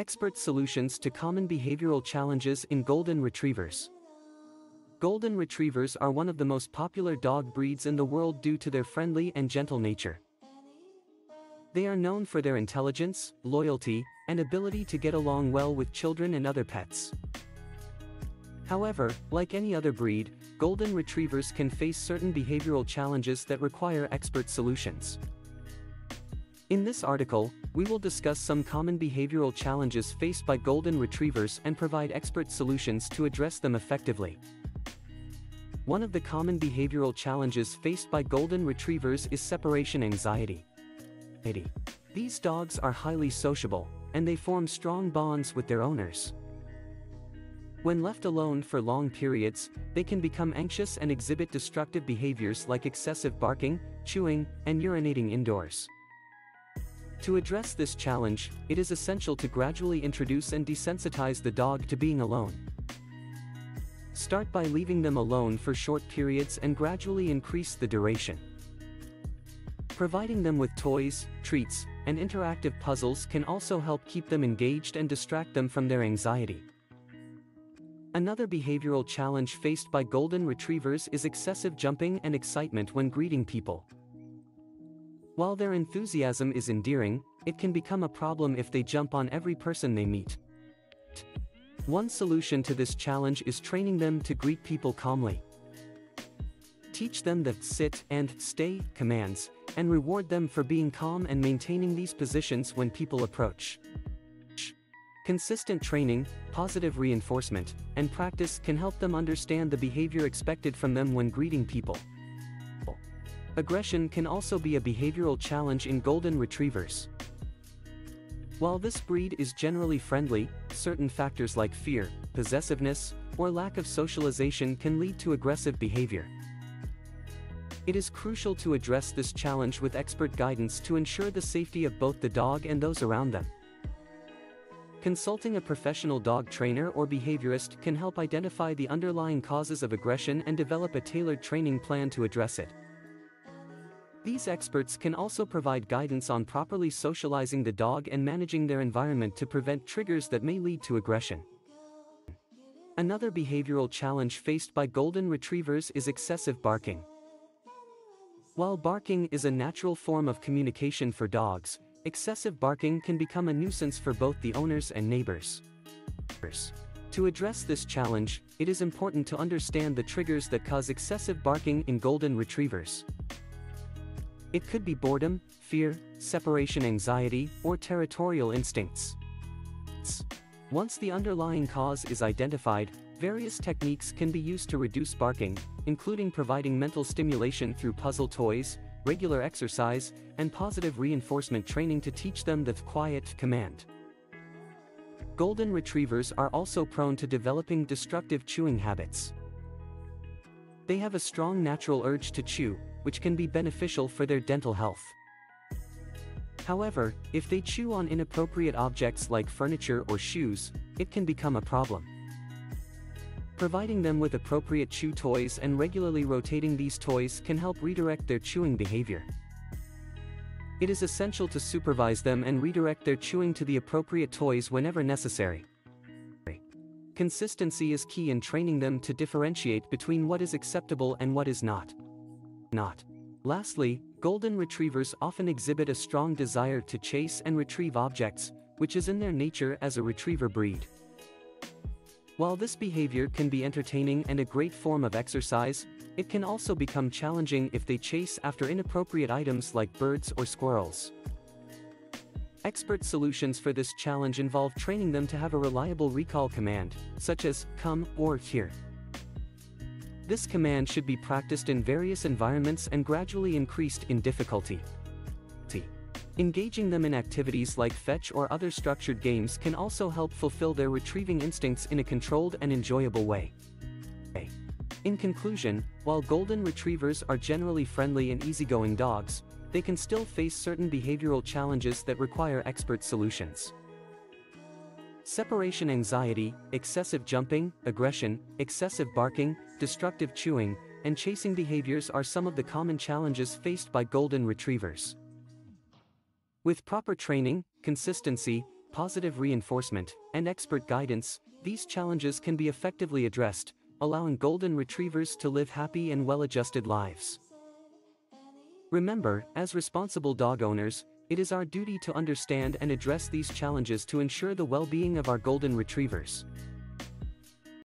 Expert solutions to common behavioral challenges in Golden Retrievers. Golden Retrievers are one of the most popular dog breeds in the world due to their friendly and gentle nature. They are known for their intelligence, loyalty, and ability to get along well with children and other pets. However, like any other breed, Golden Retrievers can face certain behavioral challenges that require expert solutions. In this article, we will discuss some common behavioral challenges faced by Golden Retrievers and provide expert solutions to address them effectively. One of the common behavioral challenges faced by Golden Retrievers is separation anxiety. These dogs are highly sociable, and they form strong bonds with their owners. When left alone for long periods, they can become anxious and exhibit destructive behaviors like excessive barking, chewing, and urinating indoors. To address this challenge, it is essential to gradually introduce and desensitize the dog to being alone. Start by leaving them alone for short periods and gradually increase the duration. Providing them with toys, treats, and interactive puzzles can also help keep them engaged and distract them from their anxiety. Another behavioral challenge faced by golden retrievers is excessive jumping and excitement when greeting people. While their enthusiasm is endearing, it can become a problem if they jump on every person they meet. One solution to this challenge is training them to greet people calmly. Teach them the sit and stay commands, and reward them for being calm and maintaining these positions when people approach. Consistent training, positive reinforcement, and practice can help them understand the behavior expected from them when greeting people. Aggression can also be a behavioral challenge in golden retrievers. While this breed is generally friendly, certain factors like fear, possessiveness, or lack of socialization can lead to aggressive behavior. It is crucial to address this challenge with expert guidance to ensure the safety of both the dog and those around them. Consulting a professional dog trainer or behaviorist can help identify the underlying causes of aggression and develop a tailored training plan to address it. These experts can also provide guidance on properly socializing the dog and managing their environment to prevent triggers that may lead to aggression. Another behavioral challenge faced by golden retrievers is excessive barking. While barking is a natural form of communication for dogs, excessive barking can become a nuisance for both the owners and neighbors. To address this challenge, it is important to understand the triggers that cause excessive barking in golden retrievers. It could be boredom, fear, separation anxiety, or territorial instincts. Once the underlying cause is identified, various techniques can be used to reduce barking, including providing mental stimulation through puzzle toys, regular exercise, and positive reinforcement training to teach them the quiet command. Golden retrievers are also prone to developing destructive chewing habits. They have a strong natural urge to chew, which can be beneficial for their dental health. However, if they chew on inappropriate objects like furniture or shoes, it can become a problem. Providing them with appropriate chew toys and regularly rotating these toys can help redirect their chewing behavior. It is essential to supervise them and redirect their chewing to the appropriate toys whenever necessary. Consistency is key in training them to differentiate between what is acceptable and what is not not. Lastly, golden retrievers often exhibit a strong desire to chase and retrieve objects, which is in their nature as a retriever breed. While this behavior can be entertaining and a great form of exercise, it can also become challenging if they chase after inappropriate items like birds or squirrels. Expert solutions for this challenge involve training them to have a reliable recall command, such as, come, or here. This command should be practiced in various environments and gradually increased in difficulty. T. Engaging them in activities like fetch or other structured games can also help fulfill their retrieving instincts in a controlled and enjoyable way. In conclusion, while golden retrievers are generally friendly and easygoing dogs, they can still face certain behavioral challenges that require expert solutions. Separation anxiety, excessive jumping, aggression, excessive barking, destructive chewing, and chasing behaviors are some of the common challenges faced by golden retrievers. With proper training, consistency, positive reinforcement, and expert guidance, these challenges can be effectively addressed, allowing golden retrievers to live happy and well-adjusted lives. Remember, as responsible dog owners, it is our duty to understand and address these challenges to ensure the well-being of our golden retrievers.